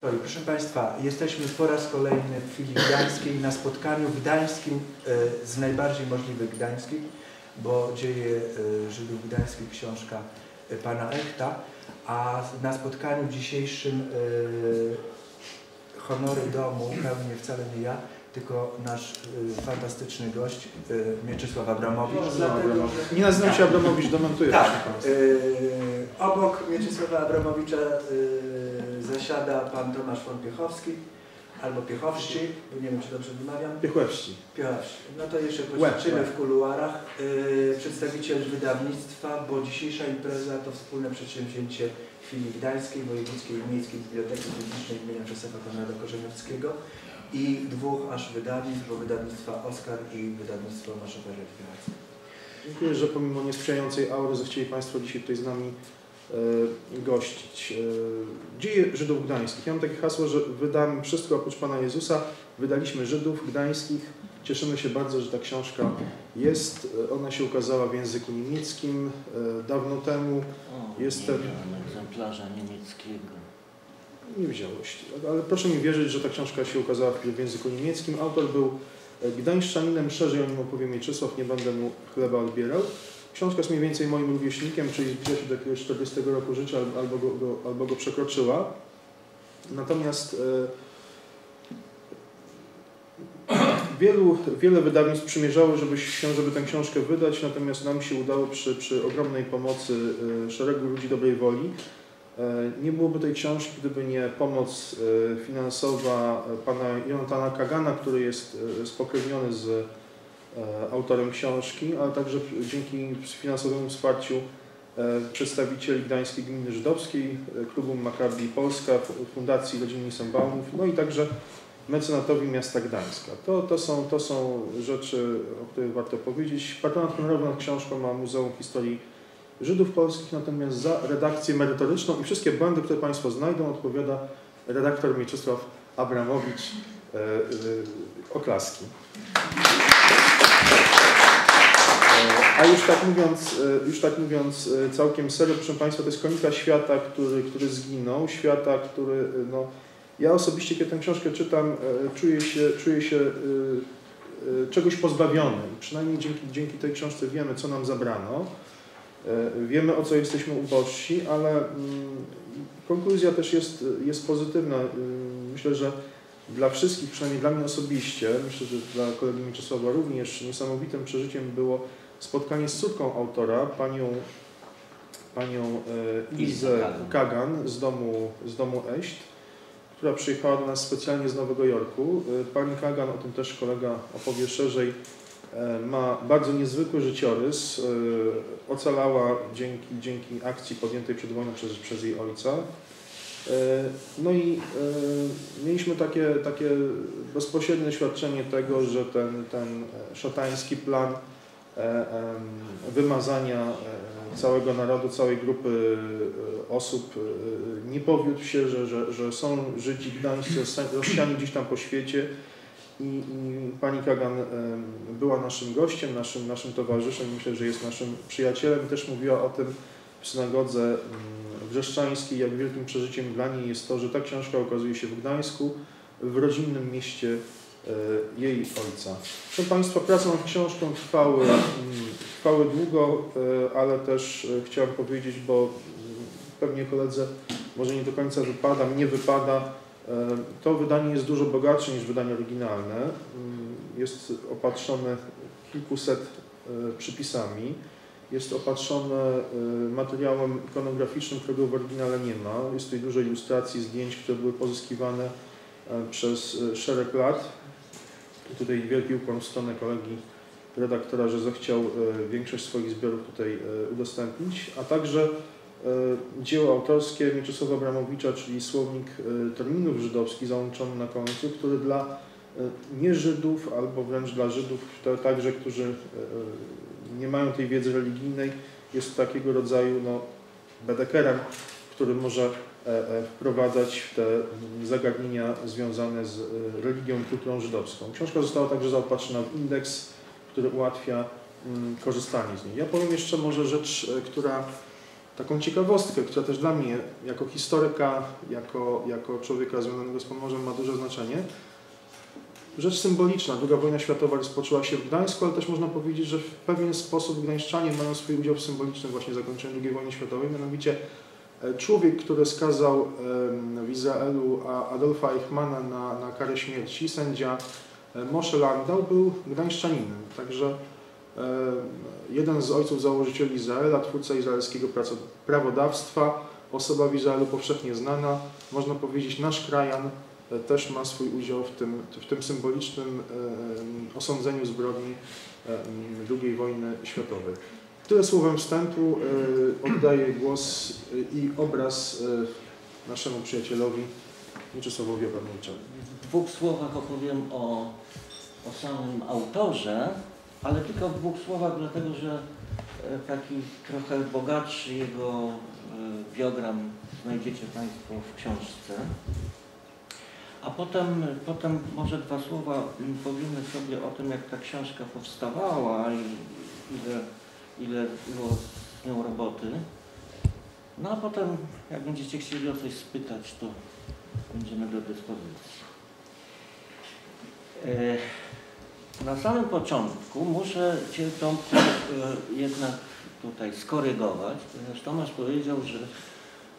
Proszę Państwa, jesteśmy po raz kolejny w filii gdańskiej na spotkaniu gdańskim e, z najbardziej możliwych gdańskich, bo dzieje e, Żydów gdańskich książka e, pana Echta, a na spotkaniu dzisiejszym honory domu pełnię wcale nie ja, tylko nasz fantastyczny gość Mieczysław Abramowicz. Dlatego, że... Nie nazywam się Abramowicz, dementuję. Tak, obok Mieczysława Abramowicza zasiada pan Tomasz von Piechowski, albo Piechowszczy, bo nie wiem, czy dobrze wymawiam. Piechowszczy. Piechowszczy. No to jeszcze poćwiczymy w kuluarach. Yy, przedstawiciel wydawnictwa, bo dzisiejsza impreza to wspólne przedsięwzięcie Filii Gdańskiej, Wojewódzkiej i Miejskiej Biblioteki Publicznej imienia Czesława Konrada Korzeniowskiego i dwóch aż wydawnictw, bo wydawnictwa Oskar i wydawnictwo Maszowe Rekreacji. Dziękuję, że pomimo niesprzyjającej aury zechcieli Państwo dzisiaj tutaj z nami E, gościć. E, dzieje Żydów Gdańskich. Ja mam takie hasło, że wydamy wszystko oprócz Pana Jezusa. Wydaliśmy Żydów Gdańskich. Cieszymy się bardzo, że ta książka jest. E, ona się ukazała w języku niemieckim dawno temu. O, jest ten... egzemplarza niemieckiego. Nie wziąłeś. Ale proszę mi wierzyć, że ta książka się ukazała w języku niemieckim. Autor był gdańszczaninem, szerzej o nim opowie Mieczysław, nie będę mu chleba odbierał. Książka jest mniej więcej moim rówieśnikiem, czyli zbliża się do jakiegoś 40 roku życia albo go, go, albo go przekroczyła. Natomiast e, wielu, wiele wydawnictw przymierzało, żeby się, żeby tę książkę wydać, natomiast nam się udało przy, przy ogromnej pomocy e, szeregu ludzi dobrej woli. E, nie byłoby tej książki, gdyby nie pomoc e, finansowa pana Jonathana Kagana, który jest e, spokrewniony z E, autorem książki, ale także dzięki finansowemu wsparciu e, przedstawicieli Gdańskiej Gminy Żydowskiej, e, klubu Maccabi Polska, Fundacji Rodziny Nisembaumów, no i także mecenatowi miasta Gdańska. To, to, są, to są rzeczy, o których warto powiedzieć. Patronat honorowy nad książką ma Muzeum Historii Żydów Polskich, natomiast za redakcję merytoryczną i wszystkie błędy, które Państwo znajdą, odpowiada redaktor Mieczysław Abramowicz. E, e, oklaski. A już tak mówiąc, e, już tak mówiąc e, całkiem serio, proszę Państwa, to jest kronika świata, który, który zginął, świata, który, e, no, ja osobiście, kiedy tę książkę czytam, czuję się, czuję się czegoś pozbawiony. Przynajmniej dzięki, dzięki tej książce wiemy, co nam zabrano. Wiemy, o co jesteśmy ubożsi, ale mm, konkluzja też jest, jest pozytywna. Myślę, że dla wszystkich, przynajmniej dla mnie osobiście, myślę, że dla kolegi Mieczysława również niesamowitym przeżyciem było spotkanie z córką autora, panią, panią e, Izę Kagan z domu, z domu Eść, która przyjechała do nas specjalnie z Nowego Jorku. E, pani Kagan, o tym też kolega opowie szerzej, e, ma bardzo niezwykły życiorys. Ocalała dzięki, dzięki akcji podjętej przed wojną przez, przez jej ojca. No i mieliśmy takie, takie bezpośrednie doświadczenie tego, że ten, ten szatański plan E, wymazania e, całego narodu, całej grupy e, osób nie powiódł się, że, że, że są Żydzi gdańscy rozsiani gdzieś tam po świecie i, i pani Kagan była naszym gościem, naszym, naszym towarzyszem, myślę, że jest naszym przyjacielem też mówiła o tym w synagodze mm, wrzeszczańskiej, jak wielkim przeżyciem dla niej jest to, że ta książka okazuje się w Gdańsku, w rodzinnym mieście E, jej ojca. Proszę Państwa, prace nad książką trwały, mm, trwały długo, e, ale też e, chciałem powiedzieć, bo mm, pewnie koledze może nie do końca wypada, mnie wypada, to wydanie jest dużo bogatsze niż wydanie oryginalne. Mm, jest opatrzone kilkuset przypisami. Jest opatrzone materiałem ikonograficznym, którego w oryginale nie ma. Jest tutaj dużo ilustracji, zdjęć, które były pozyskiwane przez szereg lat. I tutaj wielki ukłon w stronę kolegi redaktora, że zechciał e, większość swoich zbiorów tutaj e, udostępnić, a także e, dzieło autorskie Mieczysława Abramowicza, czyli słownik terminów żydowskich załączony na końcu, który dla nie Żydów, albo wręcz dla Żydów, także, którzy nie mają tej wiedzy religijnej, jest takiego rodzaju no, bedekerem, który może E, e, wprowadzać w te zagadnienia związane z e, religią i kulturą żydowską. Książka została także zaopatrzona w indeks, który ułatwia mm, korzystanie z niej. Ja powiem jeszcze może rzecz, która taką ciekawostkę, która też dla mnie, jako historyka, jako, jako człowieka związanego z Pomorzem ma duże znaczenie. Rzecz symboliczna. Druga wojna światowa rozpoczęła się w Gdańsku, ale też można powiedzieć, że w pewien sposób Gdańszczanie mają swój udział w symbolicznym właśnie zakończeniu II wojny światowej. Mianowicie e, człowiek, który skazał w Izraelu Adolfa Eichmana na, na karę śmierci, sędzia e, Moshe Landau, był Gdańszczaninem. Także jeden z ojców założycieli Izraela, twórca izraelskiego prawodawstwa, osoba w Izraelu powszechnie znana, można powiedzieć nasz krajan e, też ma swój udział w tym, w tym symbolicznym e, osądzeniu zbrodni e, II wojny światowej. Tyle słowem wstępu. e, Oddaję głos e, i obraz e, naszemu przyjacielowi Mieczysławowi Abramowiczowi. W dwóch słowach opowiem o, o samym autorze, ale tylko w dwóch słowach, dlatego że e, taki trochę bogatszy jego e, biogram znajdziecie Państwo w książce. A potem, potem może dwa słowa powiemy sobie o tym, jak ta książka powstawała i ile, ile było z nią roboty. No a potem, jak będziecie chcieli o coś spytać, to będziemy do dyspozycji. Na samym początku muszę Cię Tomku e, jednak tutaj skorygować, ponieważ Tomasz powiedział, że,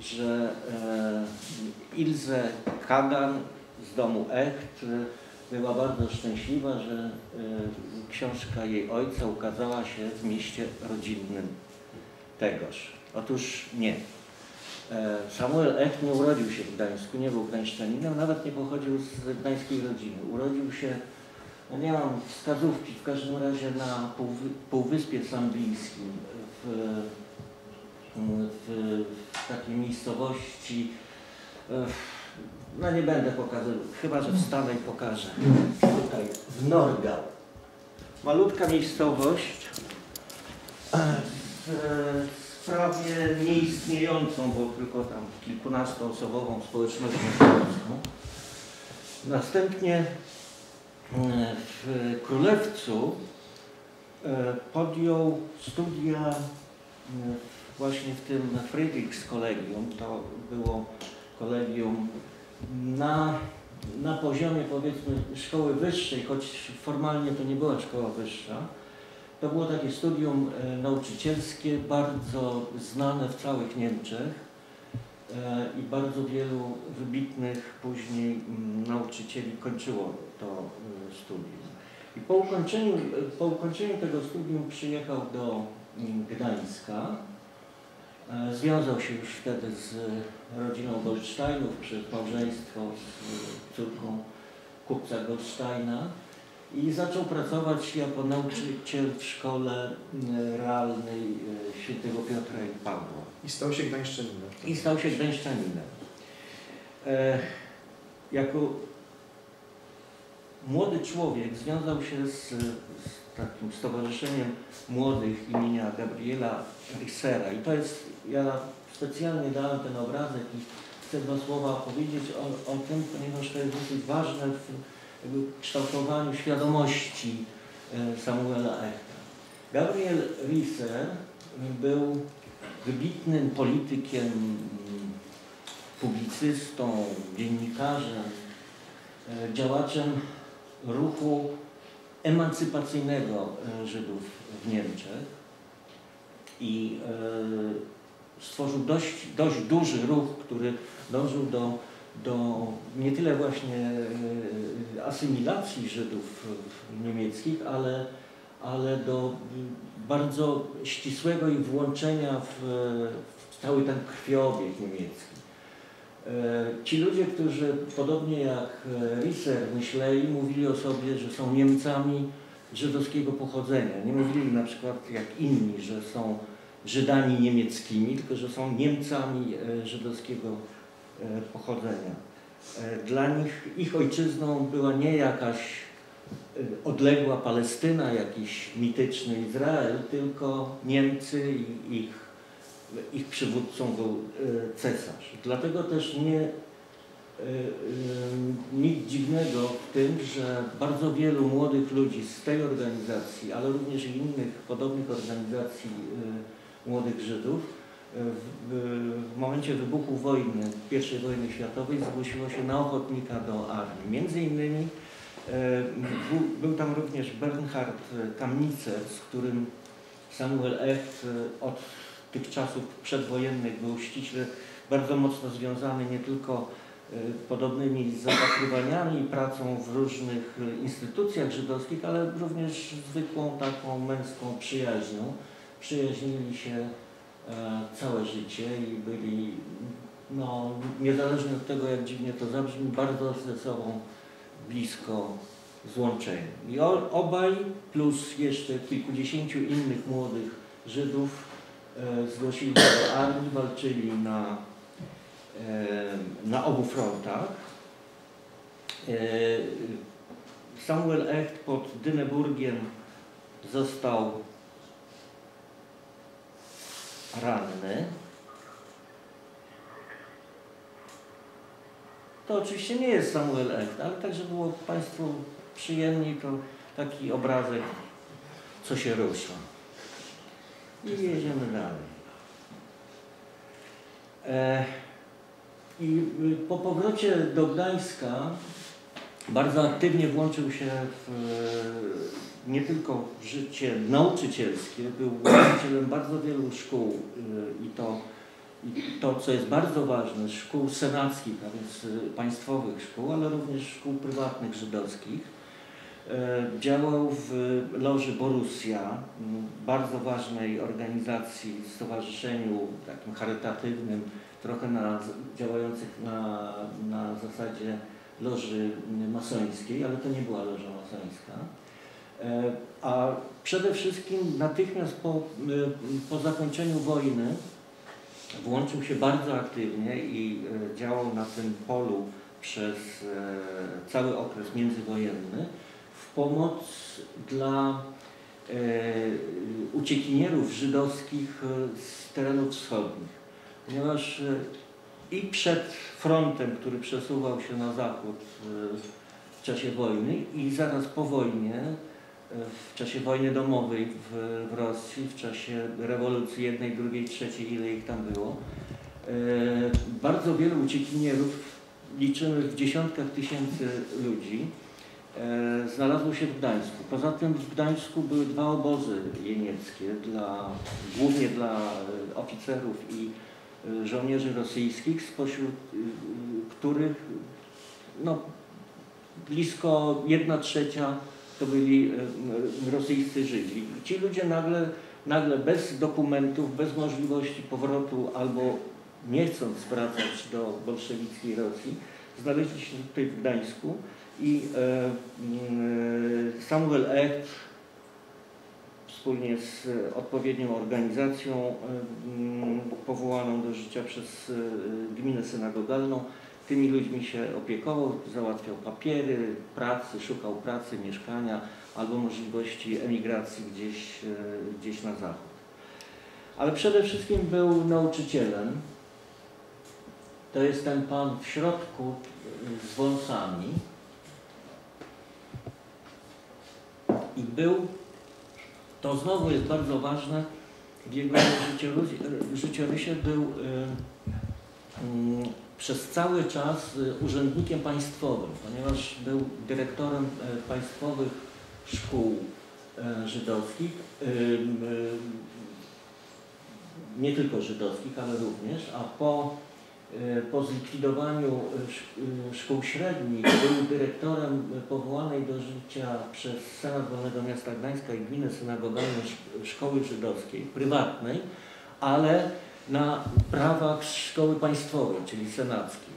że e, Ilze Kagan z domu Echt e, była bardzo szczęśliwa, że książka jej ojca ukazała się w mieście rodzinnym tegoż. Otóż nie. Samuel Echt nie urodził się w Gdańsku, nie był gdańszczaninem, nawet nie pochodził z gdańskiej rodziny. Urodził się, no nie mam wskazówki, w każdym razie na półwy, Półwyspie Sambijskim, w, w, w takiej miejscowości, e, no nie będę pokazywał, chyba że wstanę i pokażę. Tutaj, w Norgał. Malutka miejscowość, e, w, prawie nieistniejącą, bo tylko tam kilkunastoosobową społecznością. Następnie e, w Królewcu e, podjął studia e, właśnie w tym Friedrichs Collegium. To było kolegium na, na poziomie powiedzmy szkoły wyższej, choć formalnie to nie była szkoła wyższa. To było takie studium e, nauczycielskie, bardzo znane w całych Niemczech i bardzo wielu wybitnych później mm, nauczycieli kończyło to e, studium. I po ukończeniu, e, po ukończeniu tego studium przyjechał do mm, Gdańska. E, Związał się już wtedy z rodziną Goldsteinów przez małżeństwo z córką kupca Goldsteina i zaczął pracować jako nauczyciel w szkole realnej e, świętego Piotra i Pawła. I stał się Gdańszczaninem. I stał się gdańszczaninem. E, jako młody człowiek związał się z, z takim stowarzyszeniem młodych imienia Gabriela Rissera. I to jest, ja specjalnie dałem ten obrazek i chcę dwa słowa powiedzieć o, o tym, ponieważ to jest dosyć ważne w kształtowaniu świadomości e, Samuela Echta. Gabriel Risser był wybitnym politykiem, publicystą, dziennikarzem, e, działaczem ruchu emancypacyjnego e, Żydów w Niemczech i e, stworzył dość, dość duży ruch, który dążył do, do nie tyle właśnie e, asymilacji Żydów niemieckich, ale, ale do bardzo ścisłego ich włączenia w, w cały ten krwiobieg niemiecki. E, Ci ludzie, którzy podobnie jak e, Risser myśleli, mówili o sobie, że są Niemcami żydowskiego pochodzenia. Nie mówili na przykład jak inni, że są Żydami niemieckimi, tylko że są Niemcami e, żydowskiego pochodzenia. Dla nich ich ojczyzną była nie jakaś odległa Palestyna, jakiś mityczny Izrael, tylko Niemcy i ich, ich przywódcą był e, cesarz. Dlatego też nie e, e, nic dziwnego w tym, że bardzo wielu młodych ludzi z tej organizacji, ale również i innych podobnych organizacji młodych Żydów w, momencie wybuchu wojny, I wojny światowej zgłosiło się na ochotnika do armii. Między innymi był, tam również Bernhard Kamnicer, z którym Samuel Echt od tych czasów przedwojennych był ściśle bardzo mocno związany nie tylko e, podobnymi zapatrywaniami pracą w różnych instytucjach żydowskich, ale również zwykłą taką męską przyjaźnią. Przyjaźnili się E, całe życie i byli, no, niezależnie od tego, jak dziwnie to zabrzmi, bardzo ze sobą blisko złączeni. I obaj, plus jeszcze kilkudziesięciu innych młodych Żydów e, zgłosili się do armii, walczyli na, e, na obu frontach. E, Samuel Echt pod Dyneburgiem został ranny, to oczywiście nie jest Samuel Echt, ale tak, żeby było Państwu przyjemniej, to taki obrazek, co się rusza. I jedziemy dalej. E, I y, po powrocie do Gdańska bardzo aktywnie włączył się w nie tylko życie nauczycielskie, był właścicielem bardzo wielu szkół y, i to, i to, co jest bardzo ważne, szkół senackich, a więc y, państwowych szkół, ale również szkół prywatnych żydowskich. E, działał w loży Borussia, bardzo ważnej organizacji, stowarzyszeniu takim charytatywnym, trochę na, działających na, na zasadzie loży masońskiej, ale to nie była loża masońska. E, a przede wszystkim natychmiast po, e, po zakończeniu wojny włączył się bardzo aktywnie i działał na tym polu przez cały okres międzywojenny pomoc dla uciekinierów żydowskich z terenów wschodnich. Ponieważ i przed frontem, który przesuwał się na zachód w czasie wojny i zaraz po wojnie w czasie wojny domowej w, Rosji, w czasie rewolucji jednej, drugiej, trzeciej, ile ich tam było. E, bardzo wielu uciekinierów, liczymy w dziesiątkach tysięcy ludzi, e, znalazło się w Gdańsku. Poza tym w Gdańsku były dwa obozy jenieckie, dla, głównie dla e, oficerów i żołnierzy rosyjskich, spośród których no, blisko jedna trzecia to byli e, rosyjscy Żydzi. Ci ludzie nagle, nagle bez dokumentów, bez możliwości powrotu albo nie chcąc wracać do bolszewickiej Rosji, znaleźli się tutaj w Gdańsku i e, mm, Samuel Echt wspólnie z odpowiednią organizacją mm, powołaną do życia przez e, gminę synagogalną Tymi ludźmi się opiekował, załatwiał papiery, pracy, szukał pracy, mieszkania albo możliwości emigracji gdzieś, e, gdzieś na zachód. Ale przede wszystkim był nauczycielem. To jest ten pan w środku e, z wąsami. I był, to znowu jest bardzo ważne, w jego życiorysie był y, przez cały czas y, urzędnikiem państwowym, ponieważ był dyrektorem państwowych szkół żydowskich, nie tylko żydowskich, ale również, a po, po zlikwidowaniu szkół średnich był dyrektorem powołanej do życia przez Senat Wolnego Miasta Gdańska i Gminy Synagogalnej Szkoły Żydowskiej, prywatnej, ale na prawach szkoły państwowej, czyli senackiej.